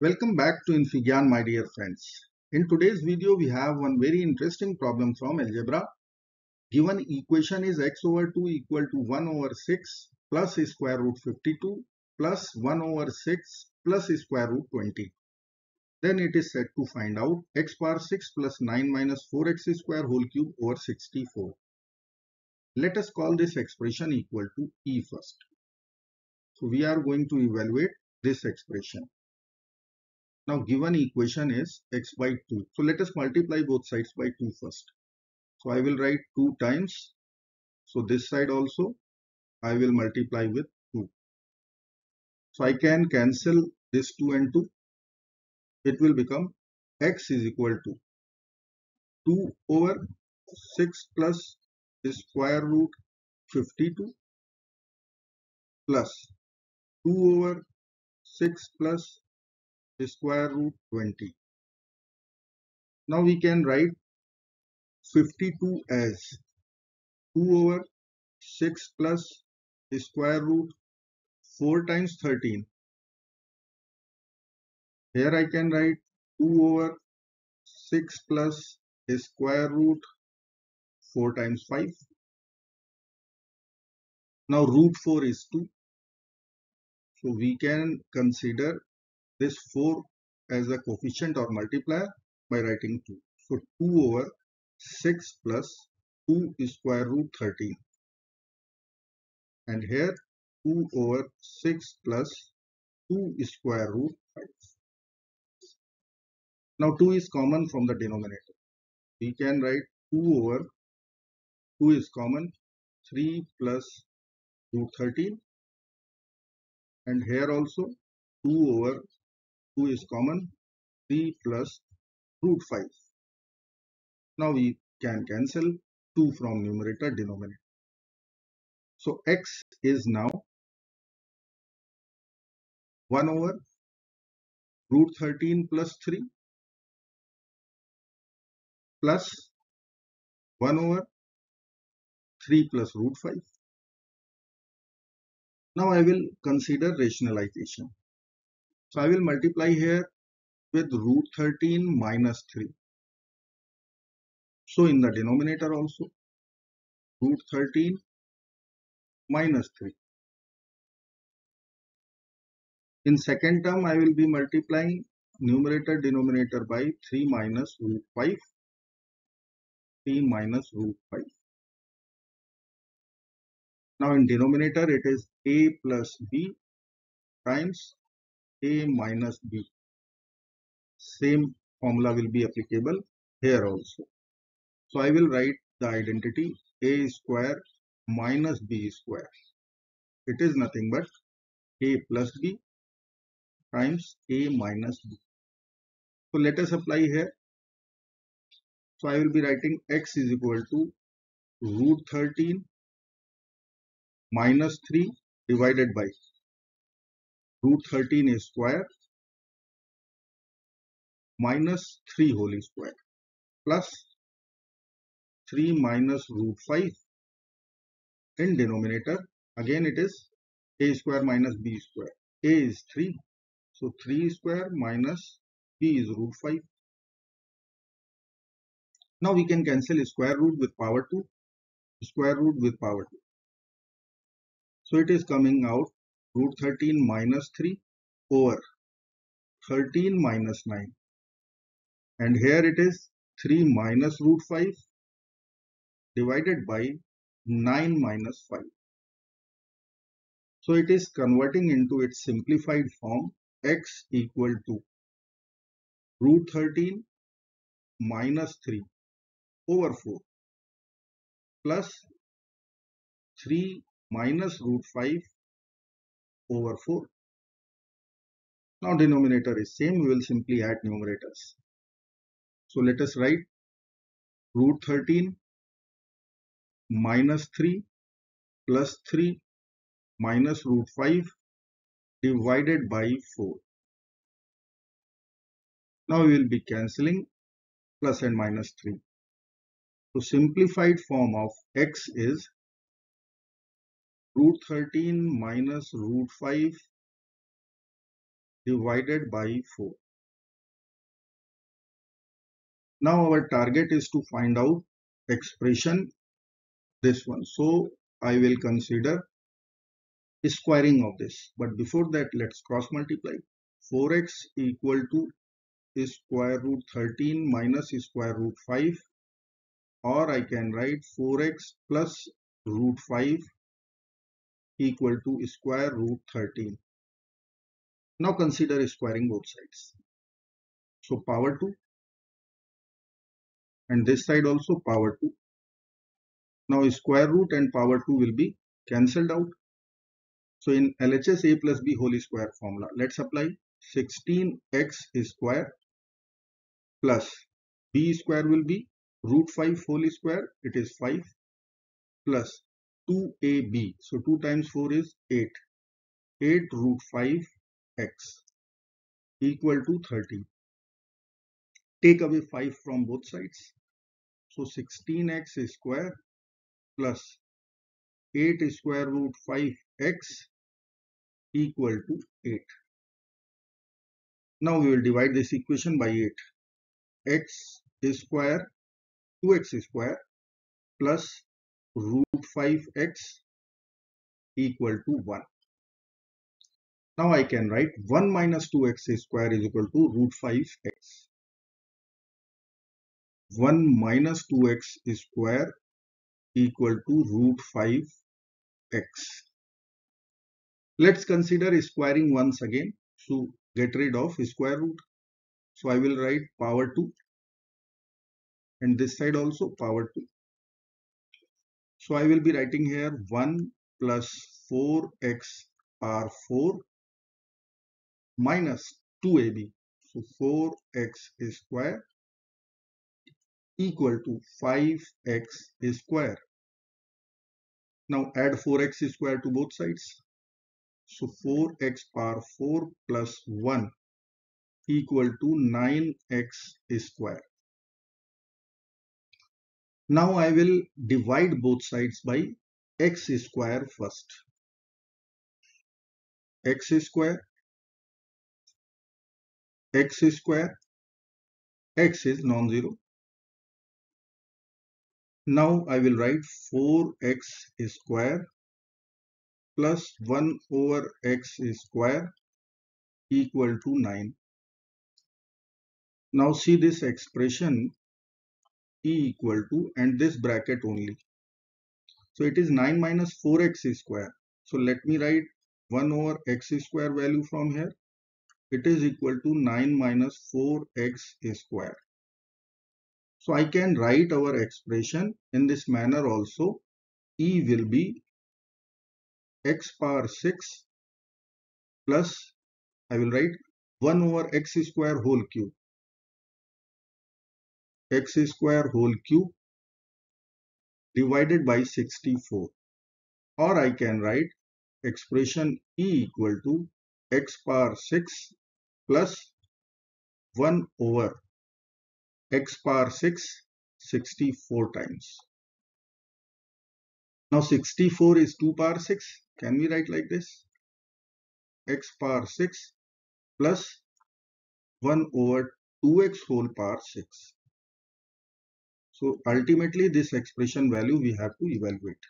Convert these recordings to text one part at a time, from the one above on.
Welcome back to infyGyan my dear friends. In today's video we have one very interesting problem from algebra. Given equation is x over 2 equal to 1 over 6 plus square root 52 plus 1 over 6 plus square root 20. Then it is said to find out x power 6 plus 9 minus 4x square whole cube over 64. Let us call this expression equal to e first. So we are going to evaluate this expression. Now given equation is x by 2. So let us multiply both sides by 2 first. So I will write 2 times. So this side also I will multiply with 2. So I can cancel this 2 and 2. It will become x is equal to 2 over 6 plus square root 52 plus 2 over 6 plus square root 20. Now we can write 52 as 2 over 6 plus square root 4 times 13. Here I can write 2 over 6 plus square root 4 times 5. Now root 4 is 2. So we can consider this 4 as a coefficient or multiplier by writing 2. So 2 over 6 plus 2 square root 13 and here 2 over 6 plus 2 square root 5. Now 2 is common from the denominator. We can write 2 over 2 is common 3 plus root 13 and here also 2 over 2 is common 3 plus root 5 now we can cancel 2 from numerator denominator. So x is now 1 over root 13 plus 3 plus 1 over 3 plus root 5 now I will consider rationalization so I will multiply here with root 13 minus 3. So in the denominator also root 13 minus 3. In second term I will be multiplying numerator denominator by 3 minus root 5 3 minus root 5. Now in denominator it is a plus b times a minus b. Same formula will be applicable here also. So I will write the identity a square minus b square. It is nothing but a plus b times a minus b. So let us apply here. So I will be writing x is equal to root 13 minus 3 divided by root 13 square minus 3 whole square plus 3 minus root 5 in denominator. Again it is a square minus b square. A is 3 so 3 square minus b is root 5 now we can cancel square root with power 2 square root with power 2 so it is coming out root 13 minus 3 over 13 minus 9 and here it is 3 minus root 5 divided by 9 minus 5 so it is converting into its simplified form x equal to root 13 minus 3 over 4 plus 3 minus root 5 over 4. Now denominator is same, we will simply add numerators. So let us write root 13 minus 3 plus 3 minus root 5 divided by 4. Now we will be cancelling plus and minus 3. So simplified form of x is root 13 minus root 5 divided by 4. Now our target is to find out expression this one. So I will consider squaring of this. But before that let's cross multiply. 4x equal to square root 13 minus square root 5 or I can write 4x plus root 5 equal to square root 13. Now consider squaring both sides. So power 2 and this side also power 2. Now square root and power 2 will be cancelled out. So in LHS a plus b whole square formula, let's apply 16x square plus b square will be root 5 whole square, it is 5 plus 2ab. So 2 times 4 is 8. 8 root 5 x equal to 30. Take away 5 from both sides. So 16x square plus 8 square root 5x equal to 8. Now we will divide this equation by 8. x square 2x square plus root 5x equal to 1. Now I can write 1 minus 2x square is equal to root 5x. 1 minus 2x square equal to root 5x. Let's consider squaring once again. So get rid of square root. So I will write power 2 and this side also power 2. So I will be writing here 1 plus 4x r 4 minus 2ab. So 4x square equal to 5x square. Now add 4x square to both sides. So 4x power 4 plus 1 equal to 9x square. Now I will divide both sides by x square first. x square, x square, x is non-zero. Now I will write 4x square plus 1 over x square equal to 9. Now see this expression e equal to and this bracket only. So it is 9 minus 4x square. So let me write 1 over x square value from here. It is equal to 9 minus 4x square. So I can write our expression in this manner also. E will be x power 6 plus I will write 1 over x square whole cube. X square whole cube divided by 64 or I can write expression E equal to x power 6 plus 1 over x power 6 64 times. Now 64 is 2 power 6. Can we write like this? x power 6 plus 1 over 2x whole power 6. So ultimately this expression value we have to evaluate.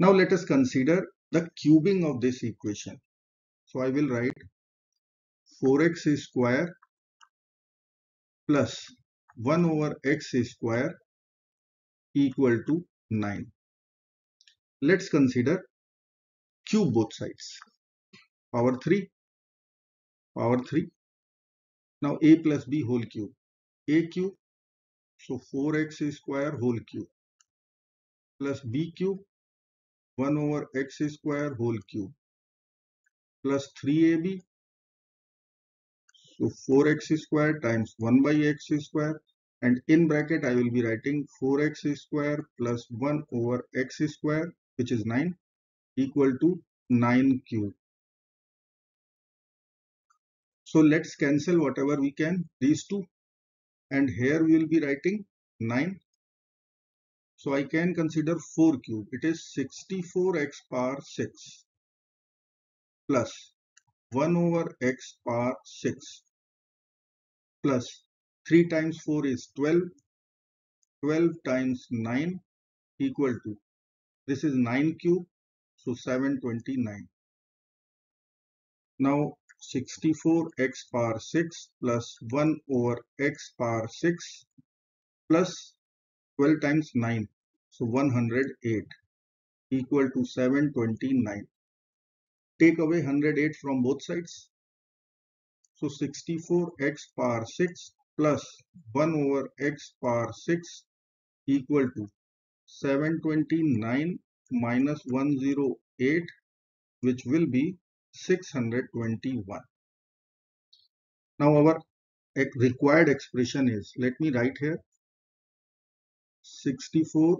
Now let us consider the cubing of this equation. So I will write 4x square plus 1 over x square equal to 9. Let's consider cube both sides. Power 3, power 3. Now a plus b whole cube. a cube, so 4x square whole cube plus b cube 1 over x square whole cube plus 3ab so 4x square times 1 by x square and in bracket I will be writing 4x square plus 1 over x square which is 9 equal to 9 cube. So let's cancel whatever we can these two and here we will be writing 9. So I can consider 4 cube. It is 64x power 6 plus 1 over x power 6 plus 3 times 4 is 12 12 times 9 equal to this is 9 cube so 729 now 64x power 6 plus 1 over x power 6 plus 12 times 9 so 108 equal to 729 take away 108 from both sides. So 64x power 6 plus 1 over x power 6 equal to 729 minus 108 which will be 621. Now our required expression is, let me write here 64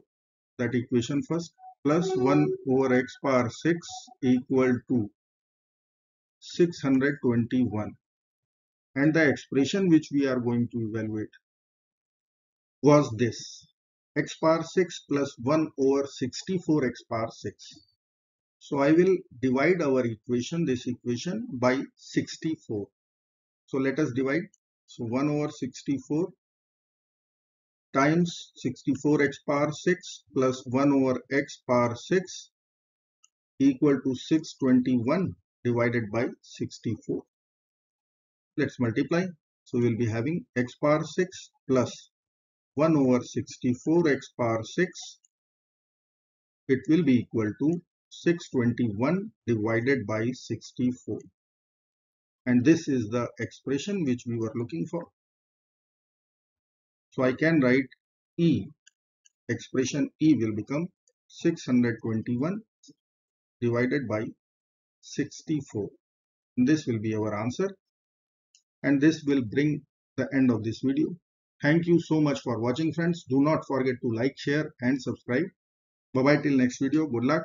that equation first plus 1 over x power 6 equal to 621 and the expression which we are going to evaluate was this x power 6 plus 1 over 64 x power 6 so I will divide our equation, this equation by 64. So let us divide. So 1 over 64 times 64x power 6 plus 1 over x power 6 equal to 621 divided by 64. Let's multiply. So we'll be having x power 6 plus 1 over 64x power 6. It will be equal to 621 divided by 64 and this is the expression which we were looking for. So I can write E. Expression E will become 621 divided by 64 this will be our answer. And this will bring the end of this video. Thank you so much for watching friends. Do not forget to like share and subscribe. Bye bye till next video. Good luck